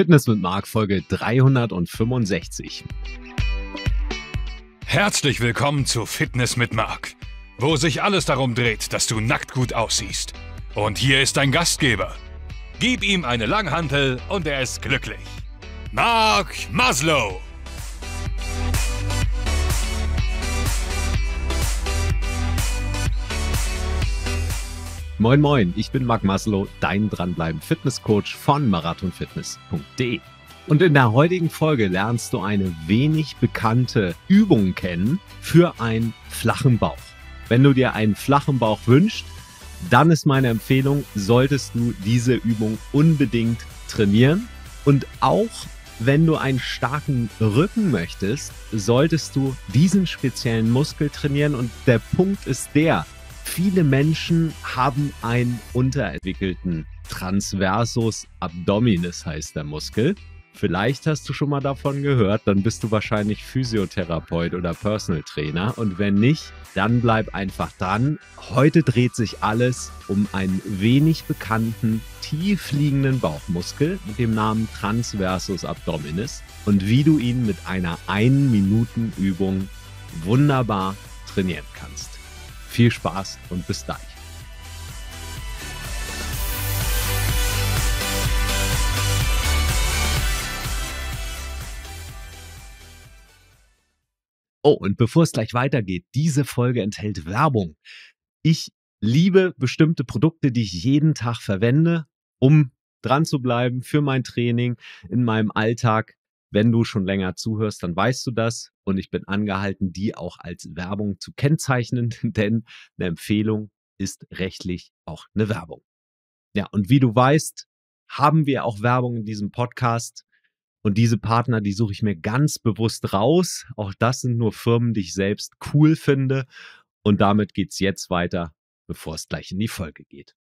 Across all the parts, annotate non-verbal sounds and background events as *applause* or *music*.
Fitness mit Mark Folge 365. Herzlich willkommen zu Fitness mit Mark, wo sich alles darum dreht, dass du nackt gut aussiehst. Und hier ist dein Gastgeber. Gib ihm eine Langhantel und er ist glücklich. Mark Maslow. Moin Moin, ich bin Marc Maslow, dein dranbleiben Fitnesscoach von marathonfitness.de. Und in der heutigen Folge lernst du eine wenig bekannte Übung kennen für einen flachen Bauch. Wenn du dir einen flachen Bauch wünschst, dann ist meine Empfehlung, solltest du diese Übung unbedingt trainieren. Und auch wenn du einen starken Rücken möchtest, solltest du diesen speziellen Muskel trainieren. Und der Punkt ist der, Viele Menschen haben einen unterentwickelten Transversus Abdominis heißt der Muskel. Vielleicht hast du schon mal davon gehört, dann bist du wahrscheinlich Physiotherapeut oder Personal Trainer. Und wenn nicht, dann bleib einfach dran. Heute dreht sich alles um einen wenig bekannten, tief liegenden Bauchmuskel mit dem Namen Transversus Abdominis und wie du ihn mit einer 1-Minuten-Übung wunderbar trainieren kannst. Viel Spaß und bis gleich. Oh, und bevor es gleich weitergeht, diese Folge enthält Werbung. Ich liebe bestimmte Produkte, die ich jeden Tag verwende, um dran zu bleiben für mein Training, in meinem Alltag. Wenn du schon länger zuhörst, dann weißt du das und ich bin angehalten, die auch als Werbung zu kennzeichnen, *laughs* denn eine Empfehlung ist rechtlich auch eine Werbung. Ja, und wie du weißt, haben wir auch Werbung in diesem Podcast. Und diese Partner, die suche ich mir ganz bewusst raus. Auch das sind nur Firmen, die ich selbst cool finde. Und damit geht's jetzt weiter, bevor es gleich in die Folge geht.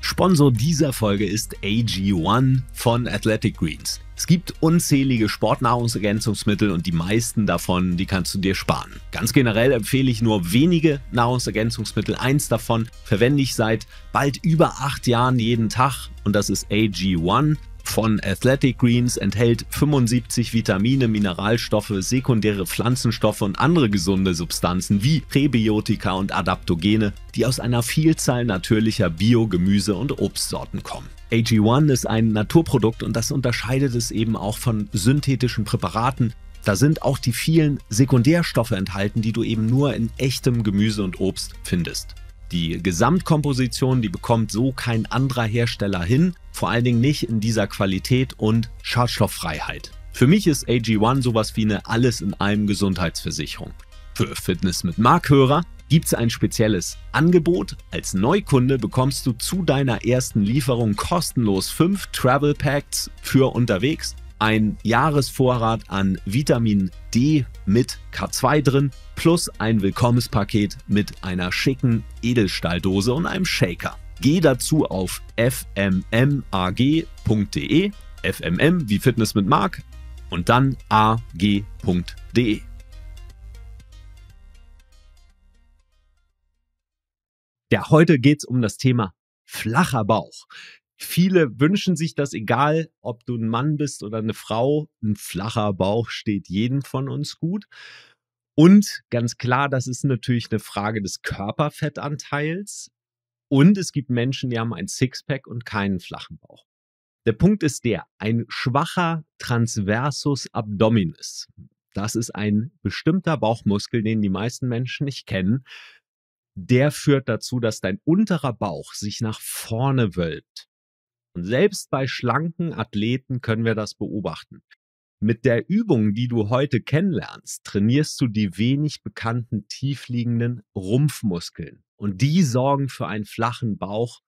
Sponsor dieser Folge ist AG1 von Athletic Greens. Es gibt unzählige Sportnahrungsergänzungsmittel und die meisten davon, die kannst du dir sparen. Ganz generell empfehle ich nur wenige Nahrungsergänzungsmittel. Eins davon verwende ich seit bald über acht Jahren jeden Tag und das ist AG1 von Athletic Greens enthält 75 Vitamine, Mineralstoffe, sekundäre Pflanzenstoffe und andere gesunde Substanzen wie Präbiotika und Adaptogene, die aus einer Vielzahl natürlicher Bio-, Gemüse- und Obstsorten kommen. AG1 ist ein Naturprodukt und das unterscheidet es eben auch von synthetischen Präparaten. Da sind auch die vielen Sekundärstoffe enthalten, die du eben nur in echtem Gemüse und Obst findest. Die Gesamtkomposition, die bekommt so kein anderer Hersteller hin, vor allen Dingen nicht in dieser Qualität und Schadstofffreiheit. Für mich ist AG1 sowas wie eine alles in allem Gesundheitsversicherung. Für Fitness mit Markhörer gibt es ein spezielles Angebot. Als Neukunde bekommst du zu deiner ersten Lieferung kostenlos fünf Travel Packs für unterwegs ein Jahresvorrat an Vitamin D mit K2 drin, plus ein Willkommenspaket mit einer schicken Edelstahldose und einem Shaker. Geh dazu auf fmmag.de, fmm wie Fitness mit Mark und dann ag.de. Ja, heute geht es um das Thema flacher Bauch. Viele wünschen sich das, egal ob du ein Mann bist oder eine Frau, ein flacher Bauch steht jedem von uns gut. Und ganz klar, das ist natürlich eine Frage des Körperfettanteils. Und es gibt Menschen, die haben ein Sixpack und keinen flachen Bauch. Der Punkt ist der, ein schwacher Transversus Abdominis, das ist ein bestimmter Bauchmuskel, den die meisten Menschen nicht kennen, der führt dazu, dass dein unterer Bauch sich nach vorne wölbt. Und selbst bei schlanken Athleten können wir das beobachten. Mit der Übung, die du heute kennenlernst, trainierst du die wenig bekannten tiefliegenden Rumpfmuskeln. Und die sorgen für einen flachen Bauch.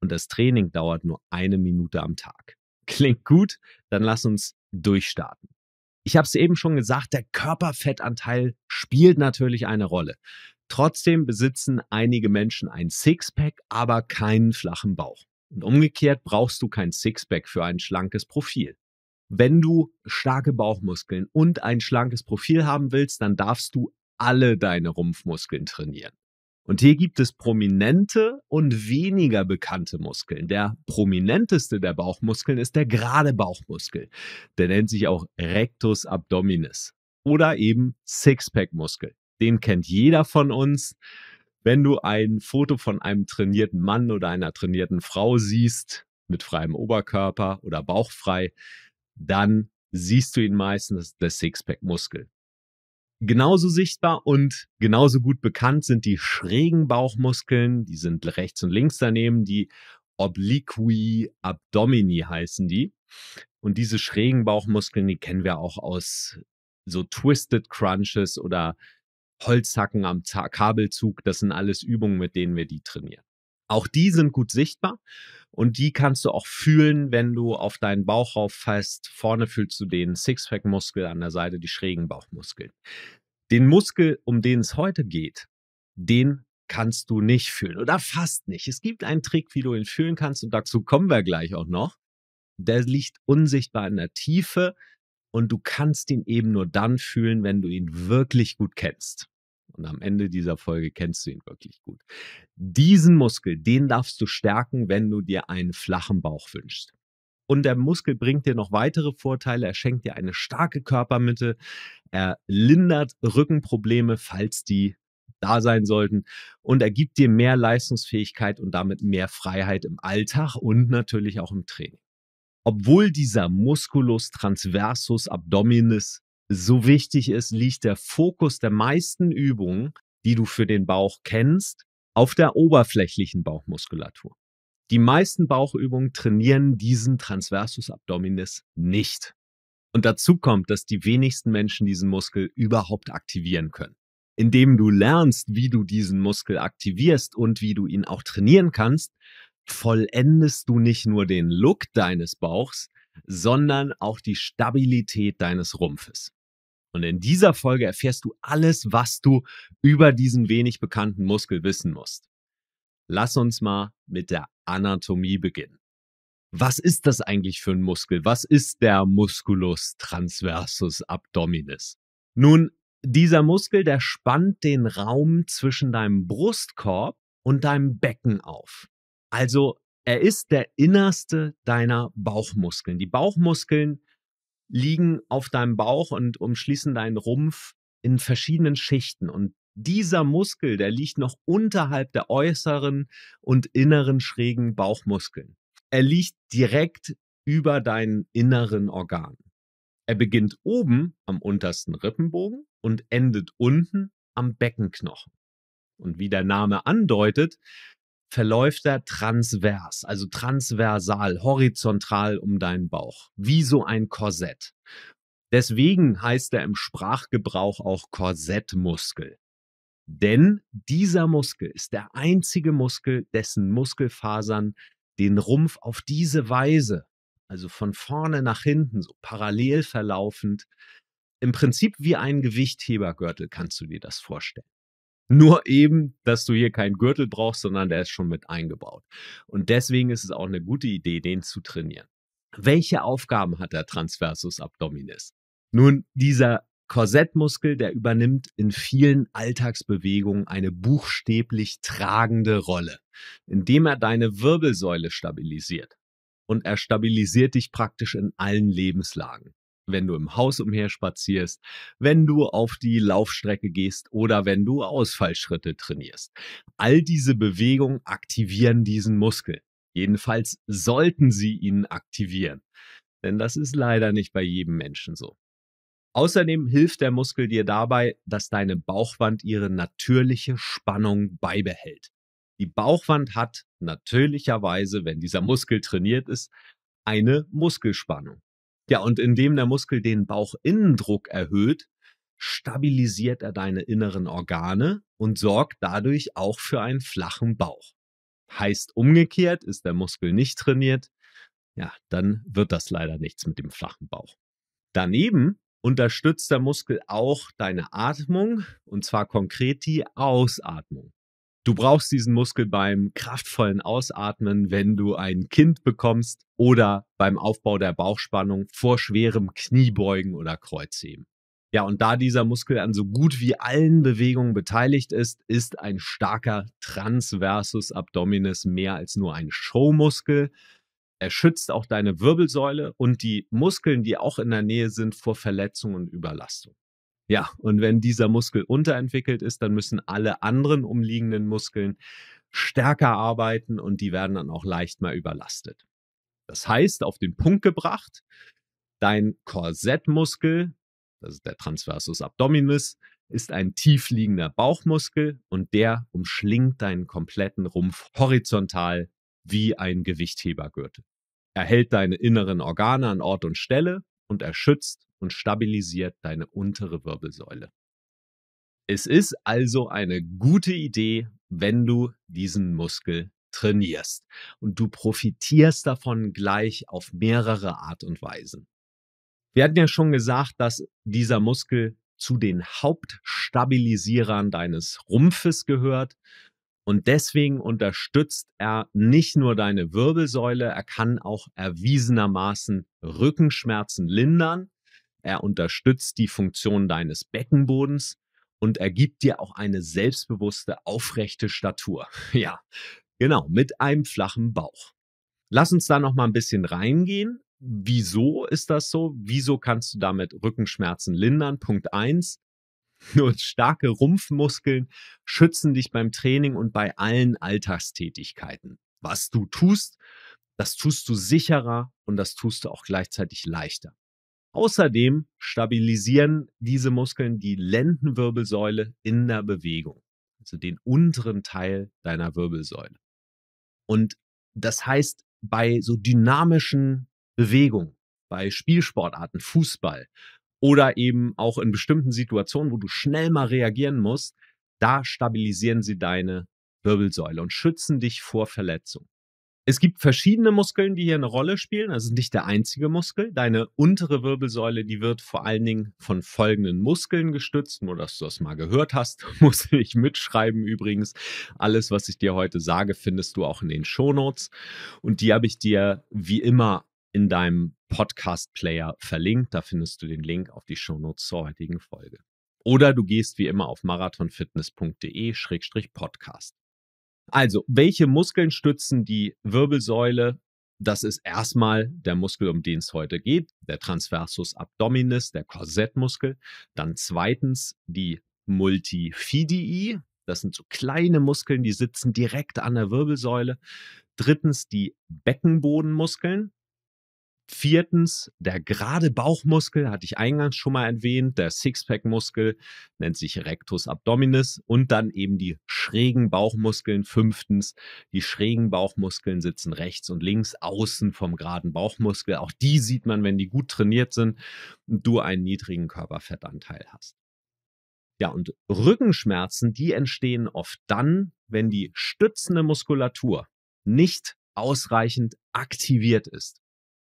Und das Training dauert nur eine Minute am Tag. *laughs* Klingt gut? Dann lass uns durchstarten. Ich habe es eben schon gesagt, der Körperfettanteil spielt natürlich eine Rolle. Trotzdem besitzen einige Menschen ein Sixpack, aber keinen flachen Bauch. Und umgekehrt brauchst du kein Sixpack für ein schlankes Profil. Wenn du starke Bauchmuskeln und ein schlankes Profil haben willst, dann darfst du alle deine Rumpfmuskeln trainieren. Und hier gibt es prominente und weniger bekannte Muskeln. Der prominenteste der Bauchmuskeln ist der gerade Bauchmuskel. Der nennt sich auch Rectus abdominis oder eben Sixpack-Muskel. Den kennt jeder von uns. Wenn du ein Foto von einem trainierten Mann oder einer trainierten Frau siehst, mit freiem Oberkörper oder bauchfrei, dann siehst du ihn meistens, der Sixpack-Muskel. Genauso sichtbar und genauso gut bekannt sind die schrägen Bauchmuskeln, die sind rechts und links daneben, die Obliqui Abdomini heißen die. Und diese schrägen Bauchmuskeln, die kennen wir auch aus so Twisted Crunches oder Holzhacken am Kabelzug. Das sind alles Übungen, mit denen wir die trainieren. Auch die sind gut sichtbar und die kannst du auch fühlen, wenn du auf deinen Bauch rauffasst. Vorne fühlst du den Sixpack-Muskel, an der Seite die schrägen Bauchmuskeln. Den Muskel, um den es heute geht, den kannst du nicht fühlen oder fast nicht. Es gibt einen Trick, wie du ihn fühlen kannst und dazu kommen wir gleich auch noch. Der liegt unsichtbar in der Tiefe und du kannst ihn eben nur dann fühlen, wenn du ihn wirklich gut kennst. Und am Ende dieser Folge kennst du ihn wirklich gut. Diesen Muskel, den darfst du stärken, wenn du dir einen flachen Bauch wünschst. Und der Muskel bringt dir noch weitere Vorteile. Er schenkt dir eine starke Körpermitte. Er lindert Rückenprobleme, falls die da sein sollten. Und er gibt dir mehr Leistungsfähigkeit und damit mehr Freiheit im Alltag und natürlich auch im Training. Obwohl dieser Musculus transversus abdominis so wichtig ist, liegt der Fokus der meisten Übungen, die du für den Bauch kennst, auf der oberflächlichen Bauchmuskulatur. Die meisten Bauchübungen trainieren diesen Transversus Abdominis nicht. Und dazu kommt, dass die wenigsten Menschen diesen Muskel überhaupt aktivieren können. Indem du lernst, wie du diesen Muskel aktivierst und wie du ihn auch trainieren kannst, vollendest du nicht nur den Look deines Bauchs, sondern auch die Stabilität deines Rumpfes. Und in dieser Folge erfährst du alles, was du über diesen wenig bekannten Muskel wissen musst. Lass uns mal mit der Anatomie beginnen. Was ist das eigentlich für ein Muskel? Was ist der Musculus transversus abdominis? Nun, dieser Muskel, der spannt den Raum zwischen deinem Brustkorb und deinem Becken auf. Also er ist der innerste deiner Bauchmuskeln. Die Bauchmuskeln liegen auf deinem Bauch und umschließen deinen Rumpf in verschiedenen Schichten. Und dieser Muskel, der liegt noch unterhalb der äußeren und inneren schrägen Bauchmuskeln. Er liegt direkt über deinen inneren Organen. Er beginnt oben am untersten Rippenbogen und endet unten am Beckenknochen. Und wie der Name andeutet, verläuft er transvers, also transversal, horizontal um deinen Bauch, wie so ein Korsett. Deswegen heißt er im Sprachgebrauch auch Korsettmuskel. Denn dieser Muskel ist der einzige Muskel, dessen Muskelfasern den Rumpf auf diese Weise, also von vorne nach hinten, so parallel verlaufend, im Prinzip wie ein Gewichthebergürtel kannst du dir das vorstellen. Nur eben, dass du hier keinen Gürtel brauchst, sondern der ist schon mit eingebaut. Und deswegen ist es auch eine gute Idee, den zu trainieren. Welche Aufgaben hat der Transversus Abdominis? Nun, dieser Korsettmuskel, der übernimmt in vielen Alltagsbewegungen eine buchstäblich tragende Rolle, indem er deine Wirbelsäule stabilisiert. Und er stabilisiert dich praktisch in allen Lebenslagen wenn du im Haus umherspazierst, wenn du auf die Laufstrecke gehst oder wenn du Ausfallschritte trainierst. All diese Bewegungen aktivieren diesen Muskel. Jedenfalls sollten sie ihn aktivieren. Denn das ist leider nicht bei jedem Menschen so. Außerdem hilft der Muskel dir dabei, dass deine Bauchwand ihre natürliche Spannung beibehält. Die Bauchwand hat natürlicherweise, wenn dieser Muskel trainiert ist, eine Muskelspannung. Ja, und indem der Muskel den Bauchinnendruck erhöht, stabilisiert er deine inneren Organe und sorgt dadurch auch für einen flachen Bauch. Heißt umgekehrt, ist der Muskel nicht trainiert, ja, dann wird das leider nichts mit dem flachen Bauch. Daneben unterstützt der Muskel auch deine Atmung und zwar konkret die Ausatmung. Du brauchst diesen Muskel beim kraftvollen Ausatmen, wenn du ein Kind bekommst oder beim Aufbau der Bauchspannung vor schwerem Kniebeugen oder Kreuzheben. Ja, und da dieser Muskel an so gut wie allen Bewegungen beteiligt ist, ist ein starker Transversus Abdominis mehr als nur ein Showmuskel. Er schützt auch deine Wirbelsäule und die Muskeln, die auch in der Nähe sind, vor Verletzung und Überlastung. Ja, und wenn dieser Muskel unterentwickelt ist, dann müssen alle anderen umliegenden Muskeln stärker arbeiten und die werden dann auch leicht mal überlastet. Das heißt, auf den Punkt gebracht, dein Korsettmuskel, das ist der Transversus Abdominis, ist ein tiefliegender Bauchmuskel und der umschlingt deinen kompletten Rumpf horizontal wie ein Gewichthebergürtel. Er hält deine inneren Organe an Ort und Stelle und er schützt und stabilisiert deine untere Wirbelsäule. Es ist also eine gute Idee, wenn du diesen Muskel trainierst und du profitierst davon gleich auf mehrere Art und Weisen. Wir hatten ja schon gesagt, dass dieser Muskel zu den Hauptstabilisierern deines Rumpfes gehört und deswegen unterstützt er nicht nur deine Wirbelsäule, er kann auch erwiesenermaßen Rückenschmerzen lindern. Er unterstützt die Funktion deines Beckenbodens und er gibt dir auch eine selbstbewusste, aufrechte Statur. *laughs* Ja, genau, mit einem flachen Bauch. Lass uns da noch mal ein bisschen reingehen. Wieso ist das so? Wieso kannst du damit Rückenschmerzen lindern? Punkt eins. *laughs* Nur starke Rumpfmuskeln schützen dich beim Training und bei allen Alltagstätigkeiten. Was du tust, das tust du sicherer und das tust du auch gleichzeitig leichter. Außerdem stabilisieren diese Muskeln die Lendenwirbelsäule in der Bewegung, also den unteren Teil deiner Wirbelsäule. Und das heißt, bei so dynamischen Bewegungen, bei Spielsportarten, Fußball oder eben auch in bestimmten Situationen, wo du schnell mal reagieren musst, da stabilisieren sie deine Wirbelsäule und schützen dich vor Verletzungen. Es gibt verschiedene Muskeln, die hier eine Rolle spielen. Also nicht der einzige Muskel. Deine untere Wirbelsäule, die wird vor allen Dingen von folgenden Muskeln gestützt. Nur, dass du das mal gehört hast, *laughs* muss ich mitschreiben übrigens. Alles, was ich dir heute sage, findest du auch in den Shownotes. Und die habe ich dir wie immer in deinem Podcast-Player verlinkt. Da findest du den Link auf die Shownotes zur heutigen Folge. Oder du gehst wie immer auf marathonfitness.de-podcast. Also, welche Muskeln stützen die Wirbelsäule? Das ist erstmal der Muskel, um den es heute geht, der Transversus Abdominis, der Korsettmuskel. Dann zweitens die Multifidii. Das sind so kleine Muskeln, die sitzen direkt an der Wirbelsäule. Drittens die Beckenbodenmuskeln. Viertens, der gerade Bauchmuskel, hatte ich eingangs schon mal erwähnt, der Sixpack-Muskel nennt sich Rectus abdominis und dann eben die schrägen Bauchmuskeln. Fünftens, die schrägen Bauchmuskeln sitzen rechts und links außen vom geraden Bauchmuskel. Auch die sieht man, wenn die gut trainiert sind und du einen niedrigen Körperfettanteil hast. Ja, und Rückenschmerzen, die entstehen oft dann, wenn die stützende Muskulatur nicht ausreichend aktiviert ist.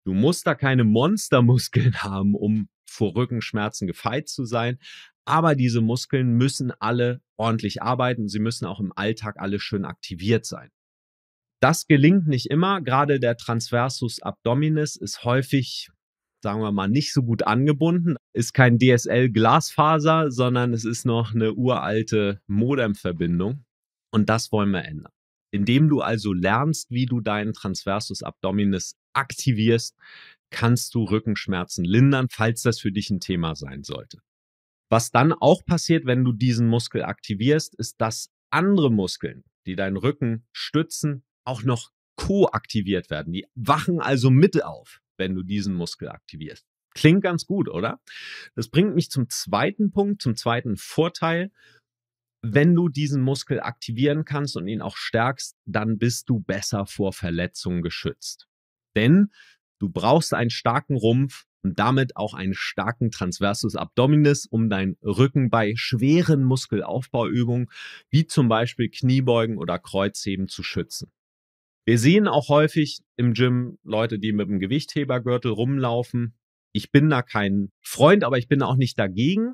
Du musst da keine Monstermuskeln *laughs* haben, um vor Rückenschmerzen gefeit zu sein. Aber diese Muskeln müssen alle ordentlich arbeiten. Sie müssen auch im Alltag alle schön aktiviert sein. Das gelingt nicht immer. Gerade der Transversus Abdominis ist häufig, sagen wir mal, nicht so gut angebunden. Ist kein DSL-Glasfaser, sondern es ist noch eine uralte Modemverbindung. Und das wollen wir ändern. Indem du also lernst, wie du deinen Transversus Abdominis aktivierst, kannst du Rückenschmerzen lindern, falls das für dich ein Thema sein sollte. Was dann auch passiert, wenn du diesen Muskel aktivierst, ist, dass andere Muskeln, die deinen Rücken stützen, auch noch koaktiviert werden. Die wachen also mit auf, wenn du diesen Muskel aktivierst. Klingt ganz gut, oder? Das bringt mich zum zweiten Punkt, zum zweiten Vorteil. Wenn du diesen Muskel aktivieren kannst und ihn auch stärkst, dann bist du besser vor Verletzungen geschützt. Denn du brauchst einen starken Rumpf und damit auch einen starken Transversus Abdominis, um deinen Rücken bei schweren Muskelaufbauübungen wie zum Beispiel Kniebeugen oder Kreuzheben zu schützen. Wir sehen auch häufig im Gym Leute, die mit dem Gewichthebergürtel rumlaufen. Ich bin da kein Freund, aber ich bin auch nicht dagegen.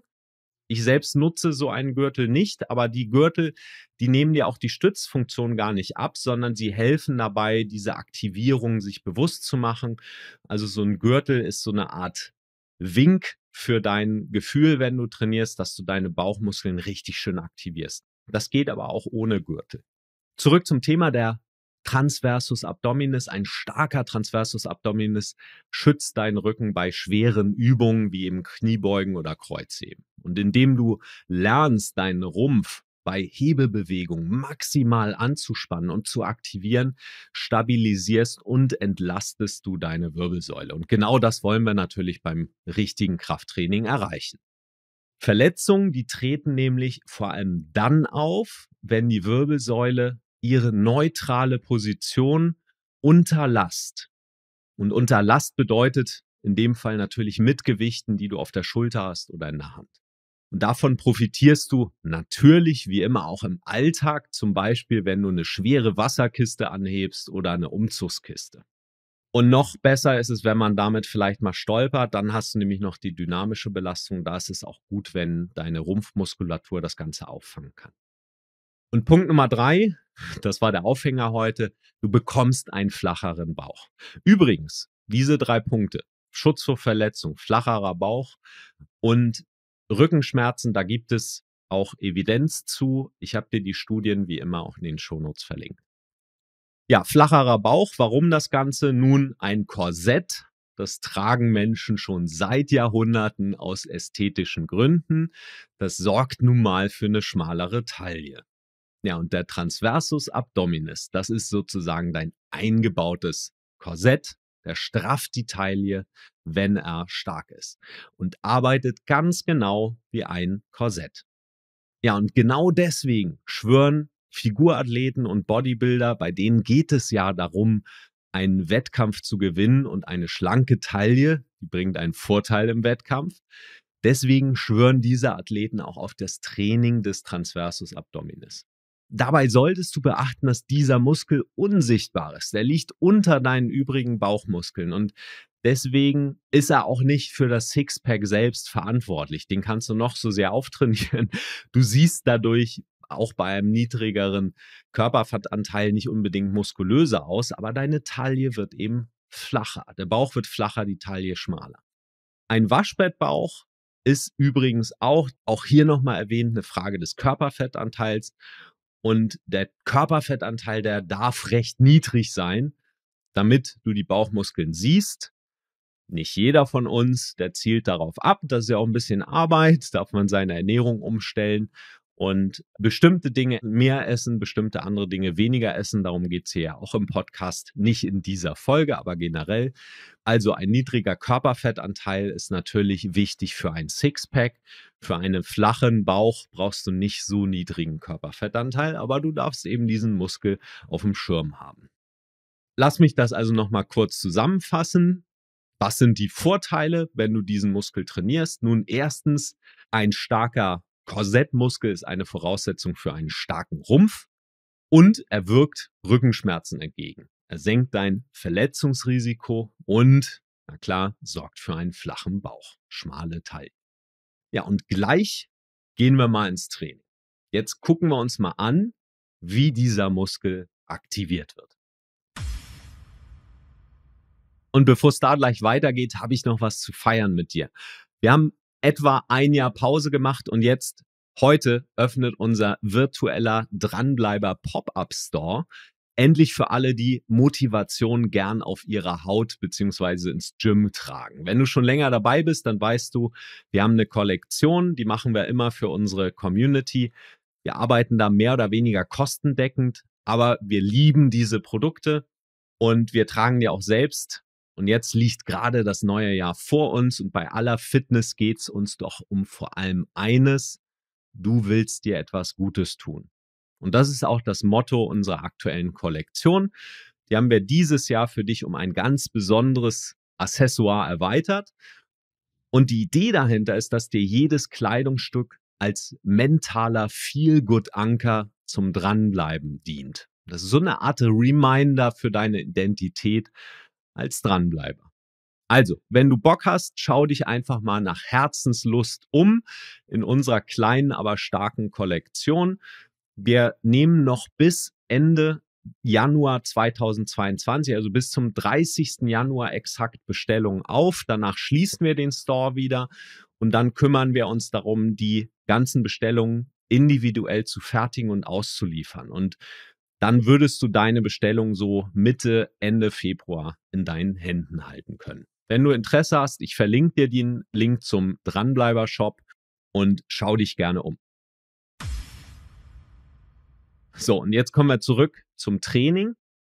Ich selbst nutze so einen Gürtel nicht, aber die Gürtel, die nehmen dir auch die Stützfunktion gar nicht ab, sondern sie helfen dabei, diese Aktivierung sich bewusst zu machen. Also so ein Gürtel ist so eine Art Wink für dein Gefühl, wenn du trainierst, dass du deine Bauchmuskeln richtig schön aktivierst. Das geht aber auch ohne Gürtel. Zurück zum Thema der Transversus Abdominis. Ein starker Transversus Abdominis schützt deinen Rücken bei schweren Übungen wie im Kniebeugen oder Kreuzheben. Und indem du lernst, deinen Rumpf bei Hebelbewegungen maximal anzuspannen und zu aktivieren, stabilisierst und entlastest du deine Wirbelsäule. Und genau das wollen wir natürlich beim richtigen Krafttraining erreichen. Verletzungen, die treten nämlich vor allem dann auf, wenn die Wirbelsäule ihre neutrale Position unter Last. Und unter Last bedeutet in dem Fall natürlich mit Gewichten, die du auf der Schulter hast oder in der Hand. Und davon profitierst du natürlich wie immer auch im Alltag, zum Beispiel wenn du eine schwere Wasserkiste anhebst oder eine Umzugskiste. Und noch besser ist es, wenn man damit vielleicht mal stolpert, dann hast du nämlich noch die dynamische Belastung. Da ist es auch gut, wenn deine Rumpfmuskulatur das Ganze auffangen kann. Und Punkt Nummer drei, das war der Aufhänger heute, du bekommst einen flacheren Bauch. Übrigens, diese drei Punkte, Schutz vor Verletzung, flacherer Bauch und Rückenschmerzen, da gibt es auch Evidenz zu. Ich habe dir die Studien wie immer auch in den Shownotes verlinkt. Ja, flacherer Bauch, warum das Ganze? Nun ein Korsett. Das tragen Menschen schon seit Jahrhunderten aus ästhetischen Gründen. Das sorgt nun mal für eine schmalere Taille. Ja, und der Transversus Abdominis, das ist sozusagen dein eingebautes Korsett, der strafft die Taille, wenn er stark ist und arbeitet ganz genau wie ein Korsett. Ja, und genau deswegen schwören Figurathleten und Bodybuilder, bei denen geht es ja darum, einen Wettkampf zu gewinnen und eine schlanke Taille, die bringt einen Vorteil im Wettkampf. Deswegen schwören diese Athleten auch auf das Training des Transversus Abdominis. Dabei solltest du beachten, dass dieser Muskel unsichtbar ist. Der liegt unter deinen übrigen Bauchmuskeln und deswegen ist er auch nicht für das Sixpack selbst verantwortlich. Den kannst du noch so sehr *laughs* auftrainieren. Du siehst dadurch auch bei einem niedrigeren Körperfettanteil nicht unbedingt muskulöser aus, aber deine Taille wird eben flacher. Der Bauch wird flacher, die Taille schmaler. Ein Waschbettbauch ist übrigens auch, auch hier nochmal erwähnt, eine Frage des Körperfettanteils. Und der Körperfettanteil, der darf recht niedrig sein, damit du die Bauchmuskeln siehst. Nicht jeder von uns, der zielt darauf ab. Das ist ja auch ein bisschen Arbeit, darf man seine Ernährung umstellen und bestimmte Dinge mehr essen, bestimmte andere Dinge weniger essen. Darum geht es hier ja auch im Podcast, nicht in dieser Folge, aber generell. Also ein niedriger Körperfettanteil ist natürlich wichtig für ein Sixpack. Für einen flachen Bauch brauchst du nicht so niedrigen Körperfettanteil, aber du darfst eben diesen Muskel auf dem Schirm haben. Lass mich das also nochmal kurz zusammenfassen. Was sind die Vorteile, wenn du diesen Muskel trainierst? Nun, erstens, ein starker Korsettmuskel ist eine Voraussetzung für einen starken Rumpf und er wirkt Rückenschmerzen entgegen. Er senkt dein Verletzungsrisiko und, na klar, sorgt für einen flachen Bauch, schmale Taille. Ja, und gleich gehen wir mal ins Training. Jetzt gucken wir uns mal an, wie dieser Muskel aktiviert wird. Und bevor es da gleich weitergeht, habe ich noch was zu feiern mit dir. Wir haben etwa ein Jahr Pause gemacht und jetzt heute öffnet unser virtueller Dranbleiber Pop-up Store endlich für alle, die Motivation gern auf ihrer Haut beziehungsweise ins Gym tragen. Wenn du schon länger dabei bist, dann weißt du, wir haben eine Kollektion, die machen wir immer für unsere Community. Wir arbeiten da mehr oder weniger kostendeckend, aber wir lieben diese Produkte und wir tragen die auch selbst und jetzt liegt gerade das neue Jahr vor uns und bei aller Fitness geht es uns doch um vor allem eines, du willst dir etwas Gutes tun. Und das ist auch das Motto unserer aktuellen Kollektion. Die haben wir dieses Jahr für dich um ein ganz besonderes Accessoire erweitert. Und die Idee dahinter ist, dass dir jedes Kleidungsstück als mentaler Feel-Good-Anker zum Dranbleiben dient. Das ist so eine Art Reminder für deine Identität als Dranbleiber. Also, wenn du Bock hast, schau dich einfach mal nach Herzenslust um in unserer kleinen, aber starken Kollektion. Wir nehmen noch bis Ende Januar 2022, also bis zum 30. Januar exakt Bestellungen auf. Danach schließen wir den Store wieder und dann kümmern wir uns darum, die ganzen Bestellungen individuell zu fertigen und auszuliefern. Und dann würdest du deine Bestellung so Mitte, Ende Februar in deinen Händen halten können. Wenn du Interesse hast, ich verlinke dir den Link zum Dranbleiber-Shop und schau dich gerne um. So, und jetzt kommen wir zurück zum Training.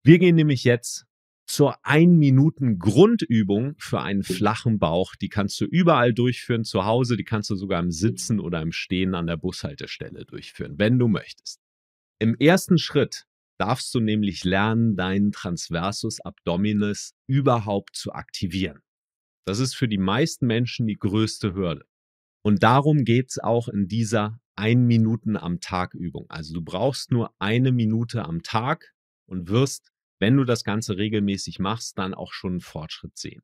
Wir gehen nämlich jetzt zur 1 Minuten Grundübung für einen flachen Bauch. Die kannst du überall durchführen, zu Hause, die kannst du sogar im Sitzen oder im Stehen an der Bushaltestelle durchführen, wenn du möchtest. Im ersten Schritt darfst du nämlich lernen, deinen Transversus Abdominis überhaupt zu aktivieren. Das ist für die meisten Menschen die größte Hürde. Und darum geht's auch in dieser ein Minuten am Tag Übung. Also du brauchst nur eine Minute am Tag und wirst, wenn du das Ganze regelmäßig machst, dann auch schon einen Fortschritt sehen.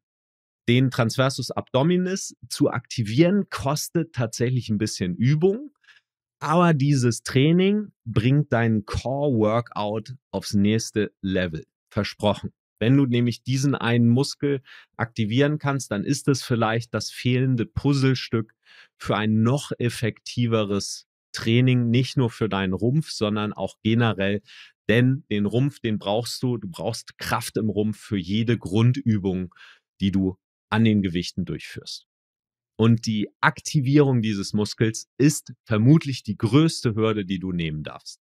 Den Transversus Abdominis zu aktivieren kostet tatsächlich ein bisschen Übung, aber dieses Training bringt deinen Core Workout aufs nächste Level. Versprochen. Wenn du nämlich diesen einen Muskel aktivieren kannst, dann ist es vielleicht das fehlende Puzzlestück für ein noch effektiveres Training, nicht nur für deinen Rumpf, sondern auch generell. Denn den Rumpf, den brauchst du. Du brauchst Kraft im Rumpf für jede Grundübung, die du an den Gewichten durchführst. Und die Aktivierung dieses Muskels ist vermutlich die größte Hürde, die du nehmen darfst.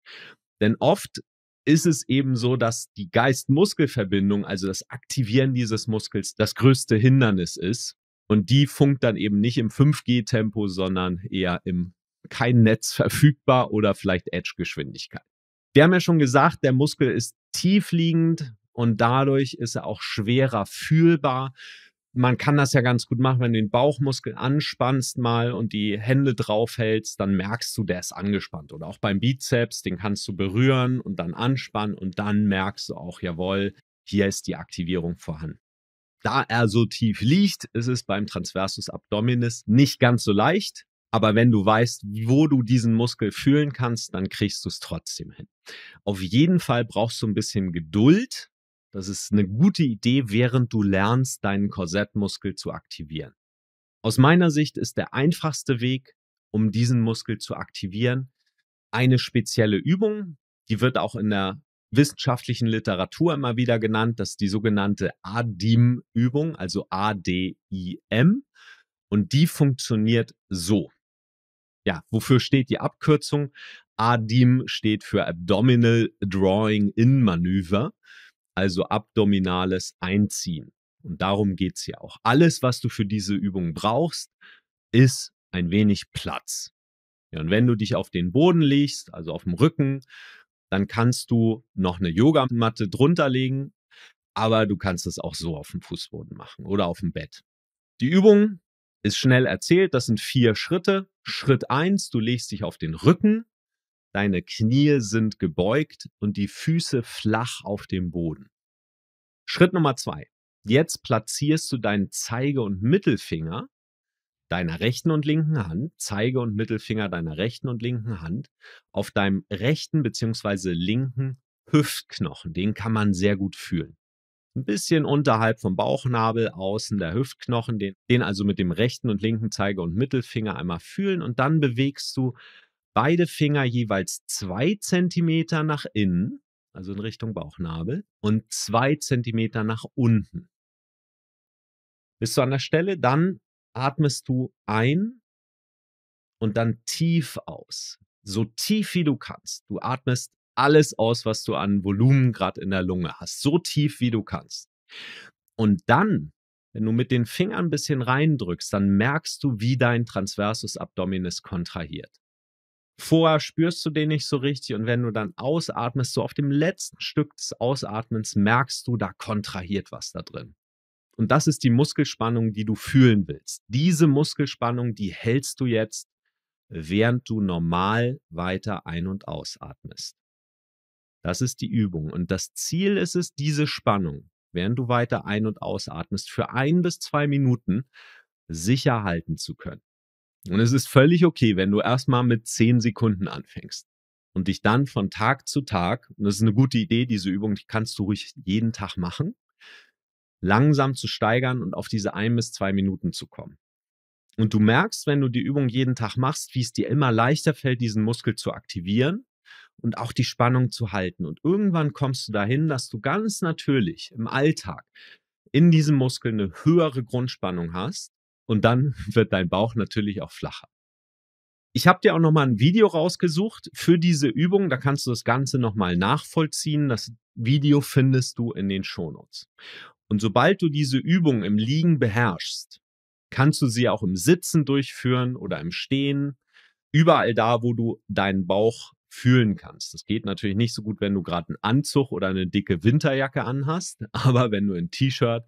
Denn oft ist es eben so, dass die Geist-Muskel-Verbindung, also das Aktivieren dieses Muskels, das größte Hindernis ist. Und die funkt dann eben nicht im 5G-Tempo, sondern eher im kein Netz verfügbar oder vielleicht Edge-Geschwindigkeit. Wir haben ja schon gesagt, der Muskel ist tiefliegend und dadurch ist er auch schwerer fühlbar man kann das ja ganz gut machen, wenn du den Bauchmuskel anspannst mal und die Hände draufhältst, dann merkst du, der ist angespannt. Oder auch beim Bizeps, den kannst du berühren und dann anspannen und dann merkst du auch, jawohl, hier ist die Aktivierung vorhanden. Da er so tief liegt, ist es beim Transversus Abdominis nicht ganz so leicht. Aber wenn du weißt, wo du diesen Muskel fühlen kannst, dann kriegst du es trotzdem hin. Auf jeden Fall brauchst du ein bisschen Geduld, das ist eine gute Idee, während du lernst, deinen Korsettmuskel zu aktivieren. Aus meiner Sicht ist der einfachste Weg, um diesen Muskel zu aktivieren, eine spezielle Übung. Die wird auch in der wissenschaftlichen Literatur immer wieder genannt. Das ist die sogenannte ADIM-Übung, also A-D-I-M. Und die funktioniert so. Ja, wofür steht die Abkürzung? ADIM steht für Abdominal Drawing In Manöver also abdominales Einziehen. Und darum geht's ja auch. Alles, was du für diese Übung brauchst, ist ein wenig Platz. Ja, und wenn du dich auf den Boden legst, also auf dem Rücken, dann kannst du noch eine Yogamatte drunter legen, aber du kannst es auch so auf dem Fußboden machen oder auf dem Bett. Die Übung ist schnell erzählt, das sind vier Schritte. Schritt eins: du legst dich auf den Rücken, Deine Knie sind gebeugt und die Füße flach auf dem Boden. Schritt Nummer zwei. Jetzt platzierst du deinen Zeige- und Mittelfinger deiner rechten und linken Hand, Zeige- und Mittelfinger deiner rechten und linken Hand auf deinem rechten bzw. linken Hüftknochen. Den kann man sehr gut fühlen. Ein bisschen unterhalb vom Bauchnabel, außen der Hüftknochen, den, den also mit dem rechten und linken Zeige- und Mittelfinger einmal fühlen und dann bewegst du beide Finger jeweils zwei Zentimeter nach innen, also in Richtung Bauchnabel, und zwei Zentimeter nach unten. Bist du an der Stelle, dann atmest du ein und dann tief aus. So tief wie du kannst. Du atmest alles aus, was du an Volumen gerade in der Lunge hast. So tief wie du kannst. Und dann, wenn du mit den Fingern ein bisschen reindrückst, dann merkst du, wie dein Transversus Abdominis kontrahiert. Vorher spürst du den nicht so richtig und wenn du dann ausatmest, so auf dem letzten Stück des Ausatmens merkst du, da kontrahiert was da drin. Und das ist die Muskelspannung, die du fühlen willst. Diese Muskelspannung, die hältst du jetzt, während du normal weiter ein- und ausatmest. Das ist die Übung. Und das Ziel ist es, diese Spannung, während du weiter ein- und ausatmest, für ein bis zwei Minuten sicher halten zu können. Und es ist völlig okay, wenn du erstmal mit 10 Sekunden anfängst. und dich dann von Tag zu Tag, und das ist eine gute Idee, diese Übung, die kannst du ruhig jeden Tag machen, langsam zu steigern und auf diese ein bis zwei Minuten zu kommen. Und du merkst, wenn du die Übung jeden Tag machst, wie es dir immer leichter fällt, diesen Muskel zu aktivieren und auch die Spannung zu halten. Und irgendwann kommst du dahin, dass du ganz natürlich im Alltag in diesem Muskel eine höhere Grundspannung hast und dann *laughs* wird dein Bauch natürlich auch flacher. Ich habe dir auch nochmal ein Video rausgesucht für diese Übung. Da kannst du das Ganze nochmal nachvollziehen. Das Video findest du in den Shownotes. Und sobald du diese Übung im Liegen beherrschst, kannst du sie auch im Sitzen durchführen oder im Stehen. Überall da, wo du deinen Bauch fühlen kannst. Das geht natürlich nicht so gut, wenn du gerade einen Anzug oder eine dicke Winterjacke anhast, *laughs* aber wenn du ein T-Shirt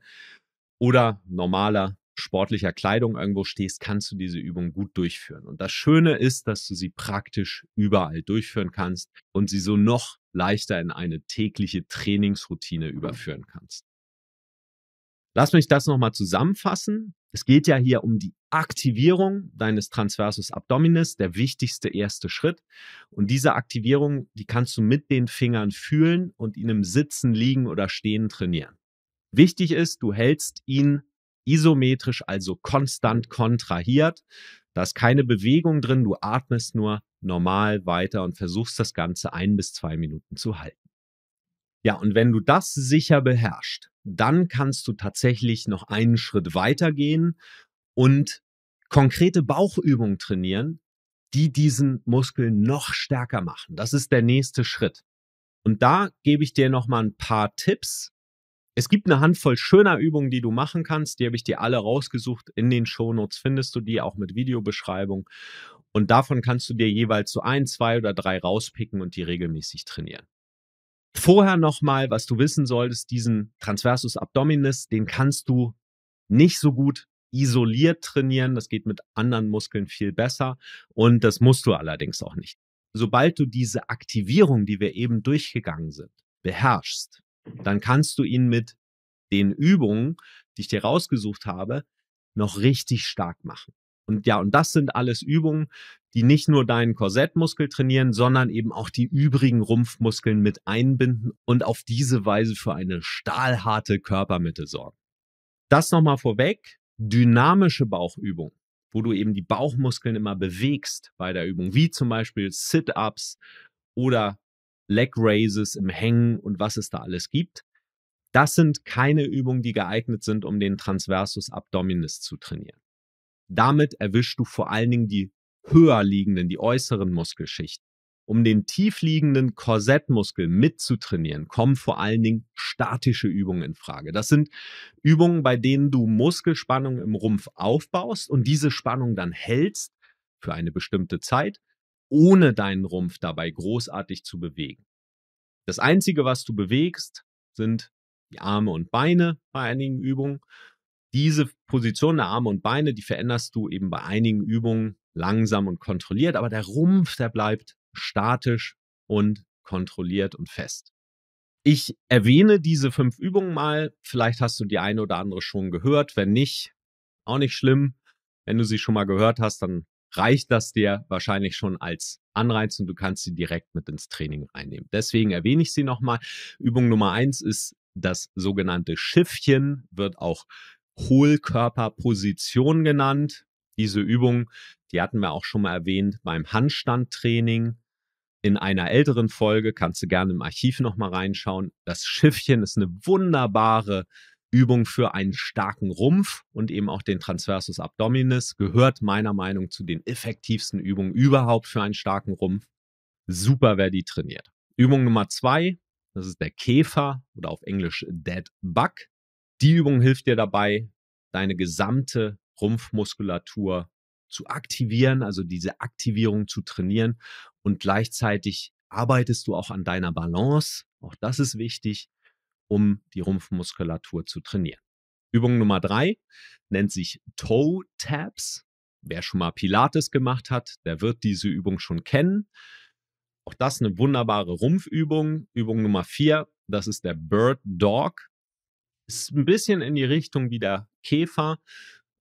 oder normaler sportlicher Kleidung irgendwo stehst, kannst du diese Übung gut durchführen. Und das Schöne ist, dass du sie praktisch überall durchführen kannst und sie so noch leichter in eine tägliche Trainingsroutine überführen kannst. Lass mich das nochmal zusammenfassen. Es geht ja hier um die Aktivierung deines Transversus Abdominis, der wichtigste erste Schritt. Und diese Aktivierung, die kannst du mit den Fingern fühlen und ihn im Sitzen, Liegen oder Stehen trainieren. Wichtig ist, du hältst ihn isometrisch, also konstant kontrahiert. Da ist keine Bewegung drin, du atmest nur normal weiter und versuchst das Ganze ein bis zwei Minuten zu halten. Ja, und wenn du das sicher beherrschst, dann kannst du tatsächlich noch einen Schritt weitergehen und konkrete Bauchübungen trainieren, die diesen Muskel noch stärker machen. Das ist der nächste Schritt. Und da gebe ich dir noch mal ein paar Tipps, es gibt eine Handvoll schöner Übungen, die du machen kannst. Die habe ich dir alle rausgesucht. In den Shownotes findest du die auch mit Videobeschreibung. Und davon kannst du dir jeweils so ein, zwei oder drei rauspicken und die regelmäßig trainieren. Vorher nochmal, was du wissen solltest, diesen Transversus Abdominis, den kannst du nicht so gut isoliert trainieren. Das geht mit anderen Muskeln viel besser. Und das musst du allerdings auch nicht. Sobald du diese Aktivierung, die wir eben durchgegangen sind, beherrschst, dann kannst du ihn mit den Übungen, die ich dir rausgesucht habe, noch richtig stark machen. Und ja, und das sind alles Übungen, die nicht nur deinen Korsettmuskel trainieren, sondern eben auch die übrigen Rumpfmuskeln mit einbinden und auf diese Weise für eine stahlharte Körpermitte sorgen. Das nochmal vorweg, dynamische Bauchübung, wo du eben die Bauchmuskeln immer bewegst bei der Übung, wie zum Beispiel Sit-ups oder Leg Raises im Hängen und was es da alles gibt. Das sind keine Übungen, die geeignet sind, um den Transversus Abdominis zu trainieren. Damit erwischst du vor allen Dingen die höher liegenden, die äußeren Muskelschichten. Um den tiefliegenden Korsettmuskel mitzutrainieren, kommen vor allen Dingen statische Übungen in Frage. Das sind Übungen, bei denen du Muskelspannung im Rumpf aufbaust und diese Spannung dann hältst für eine bestimmte Zeit ohne deinen Rumpf dabei großartig zu bewegen. Das Einzige, was du bewegst, sind die Arme und Beine bei einigen Übungen. Diese Position der Arme und Beine, die veränderst du eben bei einigen Übungen langsam und kontrolliert, aber der Rumpf, der bleibt statisch und kontrolliert und fest. Ich erwähne diese fünf Übungen mal. Vielleicht hast du die eine oder andere schon gehört. Wenn nicht, auch nicht schlimm. Wenn du sie schon mal gehört hast, dann reicht das dir wahrscheinlich schon als Anreiz und du kannst sie direkt mit ins Training reinnehmen. Deswegen erwähne ich sie nochmal. Übung Nummer eins ist das sogenannte Schiffchen, wird auch Hohlkörperposition genannt. Diese Übung, die hatten wir auch schon mal erwähnt beim Handstandtraining. In einer älteren Folge kannst du gerne im Archiv nochmal reinschauen. Das Schiffchen ist eine wunderbare Übung für einen starken Rumpf und eben auch den Transversus Abdominis gehört meiner Meinung zu den effektivsten Übungen überhaupt für einen starken Rumpf. Super, wer die trainiert. Übung Nummer zwei, das ist der Käfer oder auf Englisch Dead Bug. Die Übung hilft dir dabei, deine gesamte Rumpfmuskulatur zu aktivieren, also diese Aktivierung zu trainieren und gleichzeitig arbeitest du auch an deiner Balance. Auch das ist wichtig um die Rumpfmuskulatur zu trainieren. Übung Nummer drei nennt sich Toe Taps. Wer schon mal Pilates gemacht hat, der wird diese Übung schon kennen. Auch das eine wunderbare Rumpfübung. Übung Nummer vier, das ist der Bird Dog. Ist ein bisschen in die Richtung wie der Käfer.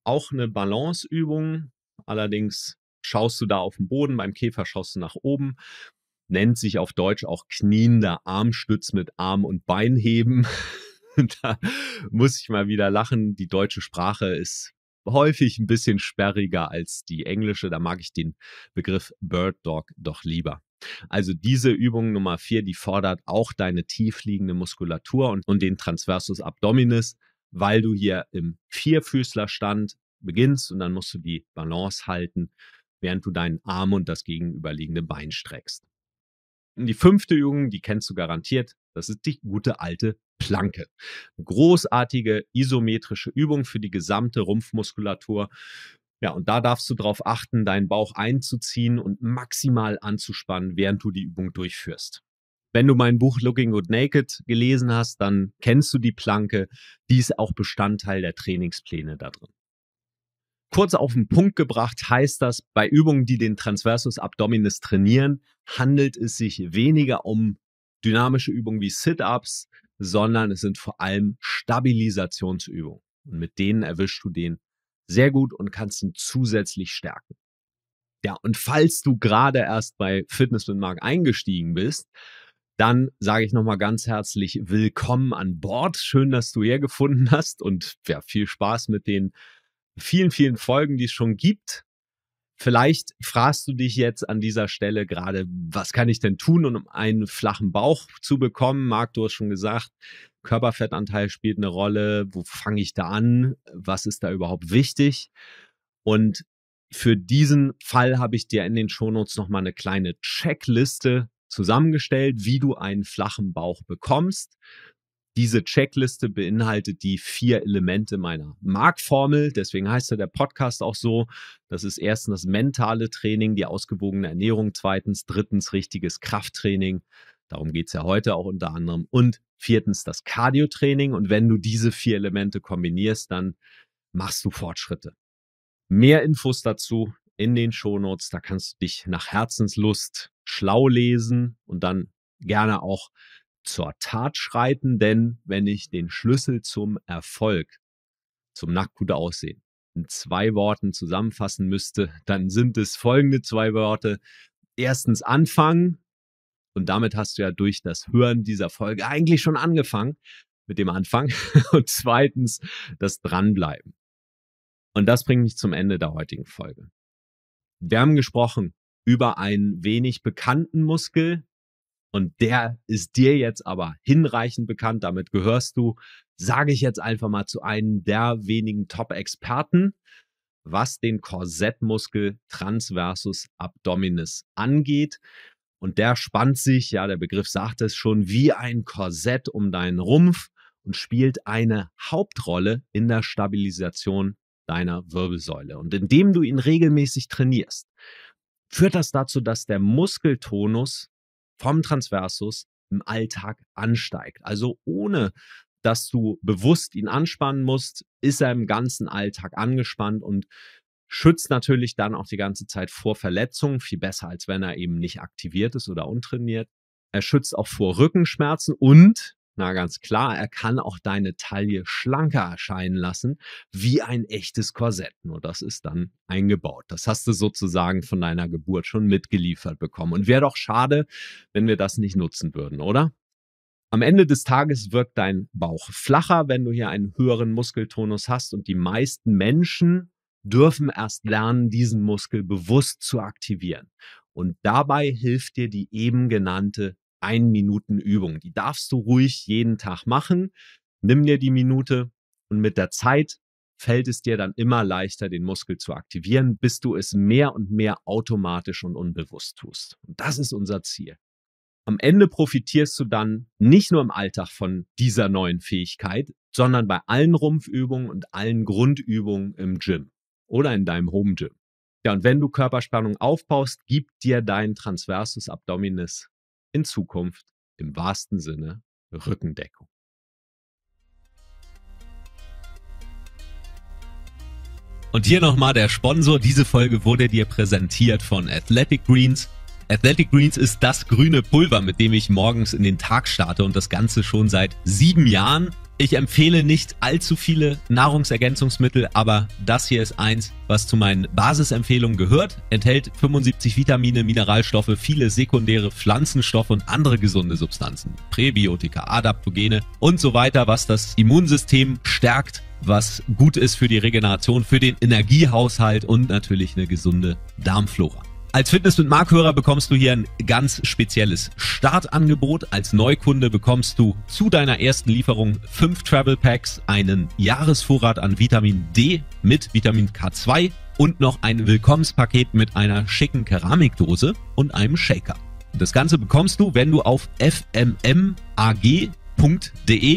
Auch eine Balanceübung. Allerdings schaust du da auf den Boden, beim Käfer schaust du nach oben. Nennt sich auf Deutsch auch kniender Armstütz mit Arm und Beinheben. *laughs* da muss ich mal wieder lachen. Die deutsche Sprache ist häufig ein bisschen sperriger als die englische. Da mag ich den Begriff Bird Dog doch lieber. Also diese Übung Nummer vier, die fordert auch deine tiefliegende Muskulatur und, und den Transversus Abdominis, weil du hier im Vierfüßlerstand beginnst und dann musst du die Balance halten, während du deinen Arm und das gegenüberliegende Bein streckst. Und die fünfte Übung, die kennst du garantiert, das ist die gute alte Planke. großartige isometrische Übung für die gesamte Rumpfmuskulatur. Ja, und da darfst du darauf achten, deinen Bauch einzuziehen und maximal anzuspannen, während du die Übung durchführst. Wenn du mein Buch Looking Good Naked gelesen hast, dann kennst du die Planke. Die ist auch Bestandteil der Trainingspläne da drin. Kurz auf den Punkt gebracht heißt das, bei Übungen, die den Transversus Abdominis trainieren, handelt es sich weniger um dynamische Übungen wie Sit-Ups, sondern es sind vor allem Stabilisationsübungen. Und mit denen erwischst du den sehr gut und kannst ihn zusätzlich stärken. Ja, und falls du gerade erst bei Fitness mit Mark eingestiegen bist, dann sage ich nochmal ganz herzlich willkommen an Bord. Schön, dass du hergefunden hast und ja, viel Spaß mit den vielen, vielen Folgen, die es schon gibt. Vielleicht fragst du dich jetzt an dieser Stelle gerade, was kann ich denn tun, um einen flachen Bauch zu bekommen? Marc, du hast schon gesagt, Körperfettanteil spielt eine Rolle. Wo fange ich da an? Was ist da überhaupt wichtig? Und für diesen Fall habe ich dir in den Shownotes nochmal eine kleine Checkliste zusammengestellt, wie du einen flachen Bauch bekommst. Diese Checkliste beinhaltet die vier Elemente meiner Markformel. Deswegen heißt ja der Podcast auch so. Das ist erstens das mentale Training, die ausgewogene Ernährung. Zweitens, drittens richtiges Krafttraining. Darum geht's ja heute auch unter anderem. Und viertens das Cardio-Training. Und wenn du diese vier Elemente kombinierst, dann machst du Fortschritte. Mehr Infos dazu in den Shownotes. Da kannst du dich nach Herzenslust schlau lesen und dann gerne auch zur Tat schreiten, denn wenn ich den Schlüssel zum Erfolg, zum nackt Aussehen in zwei Worten zusammenfassen müsste, dann sind es folgende zwei Worte. Erstens anfangen und damit hast du ja durch das Hören dieser Folge eigentlich schon angefangen mit dem Anfang *laughs* und zweitens das Dranbleiben. Und das bringt mich zum Ende der heutigen Folge. Wir haben gesprochen über einen wenig bekannten Muskel, und der ist dir jetzt aber hinreichend bekannt, damit gehörst du, sage ich jetzt einfach mal zu einem der wenigen Top-Experten, was den Korsettmuskel transversus abdominis angeht. Und der spannt sich, ja, der Begriff sagt es schon, wie ein Korsett um deinen Rumpf und spielt eine Hauptrolle in der Stabilisation deiner Wirbelsäule. Und indem du ihn regelmäßig trainierst, führt das dazu, dass der Muskeltonus vom Transversus im Alltag ansteigt. Also ohne dass du bewusst ihn anspannen musst, ist er im ganzen Alltag angespannt und schützt natürlich dann auch die ganze Zeit vor Verletzungen, viel besser als wenn er eben nicht aktiviert ist oder untrainiert. Er schützt auch vor Rückenschmerzen und na ganz klar, er kann auch deine Taille schlanker erscheinen lassen, wie ein echtes Korsett. Nur das ist dann eingebaut. Das hast du sozusagen von deiner Geburt schon mitgeliefert bekommen. Und wäre doch schade, wenn wir das nicht nutzen würden, oder? Am Ende des Tages wirkt dein Bauch flacher, wenn du hier einen höheren Muskeltonus hast. Und die meisten Menschen dürfen erst lernen, diesen Muskel bewusst zu aktivieren. Und dabei hilft dir die eben genannte ein Minuten Übung. Die darfst du ruhig jeden Tag machen. Nimm dir die Minute und mit der Zeit fällt es dir dann immer leichter, den Muskel zu aktivieren, bis du es mehr und mehr automatisch und unbewusst tust. Und das ist unser Ziel. Am Ende profitierst du dann nicht nur im Alltag von dieser neuen Fähigkeit, sondern bei allen Rumpfübungen und allen Grundübungen im Gym oder in deinem Home Gym. Ja, und wenn du Körperspannung aufbaust, gibt dir dein Transversus Abdominis in Zukunft im wahrsten Sinne Rückendeckung. Und hier nochmal der Sponsor. Diese Folge wurde dir präsentiert von Athletic Greens. Athletic Greens ist das grüne Pulver, mit dem ich morgens in den Tag starte und das Ganze schon seit sieben Jahren. Ich empfehle nicht allzu viele Nahrungsergänzungsmittel, aber das hier ist eins, was zu meinen Basisempfehlungen gehört. Enthält 75 Vitamine, Mineralstoffe, viele sekundäre Pflanzenstoffe und andere gesunde Substanzen. Präbiotika, Adaptogene und so weiter, was das Immunsystem stärkt, was gut ist für die Regeneration, für den Energiehaushalt und natürlich eine gesunde Darmflora. Als Fitness mit Markhörer bekommst du hier ein ganz spezielles Startangebot. Als Neukunde bekommst du zu deiner ersten Lieferung fünf Travel Packs, einen Jahresvorrat an Vitamin D mit Vitamin K2 und noch ein Willkommenspaket mit einer schicken Keramikdose und einem Shaker. Das Ganze bekommst du, wenn du auf fmmag.de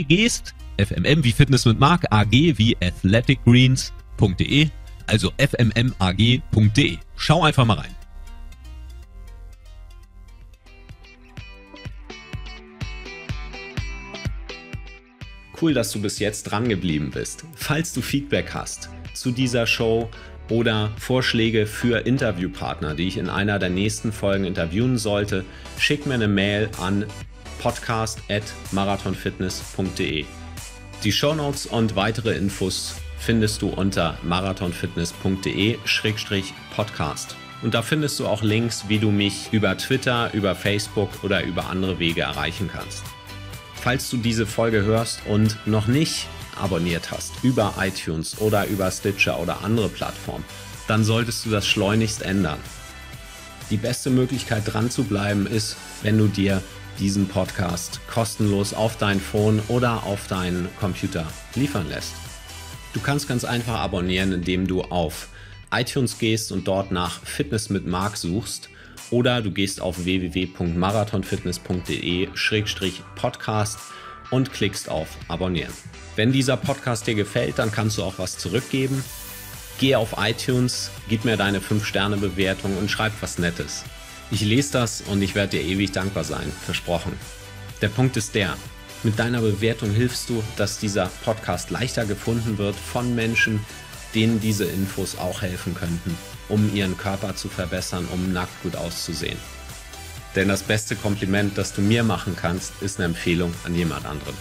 gehst. FMM wie Fitness mit Mark, AG wie athleticgreens.de, also fmmag.de. Schau einfach mal rein. Cool, dass du bis jetzt dran geblieben bist. Falls du Feedback hast zu dieser Show oder Vorschläge für Interviewpartner, die ich in einer der nächsten Folgen interviewen sollte, schick mir eine Mail an podcast@marathonfitness.de. Die Shownotes und weitere Infos findest du unter marathonfitness.de-podcast. Und da findest du auch Links, wie du mich über Twitter, über Facebook oder über andere Wege erreichen kannst. Falls du diese Folge hörst und noch nicht abonniert hast über iTunes oder über Stitcher oder andere Plattformen, dann solltest du das schleunigst ändern. Die beste Möglichkeit dran zu bleiben ist, wenn du dir diesen Podcast kostenlos auf dein Phone oder auf deinen Computer liefern lässt. Du kannst ganz einfach abonnieren, indem du auf iTunes gehst und dort nach Fitness mit Mark suchst oder du gehst auf www.marathonfitness.de-podcast und klickst auf Abonnieren. Wenn dieser Podcast dir gefällt, dann kannst du auch was zurückgeben. Geh auf iTunes, gib mir deine 5-Sterne-Bewertung und schreib was Nettes. Ich lese das und ich werde dir ewig dankbar sein, versprochen. Der Punkt ist der, mit deiner Bewertung hilfst du, dass dieser Podcast leichter gefunden wird von Menschen, denen diese Infos auch helfen könnten um ihren Körper zu verbessern, um nackt gut auszusehen. Denn das beste Kompliment, das du mir machen kannst, ist eine Empfehlung an jemand anderen.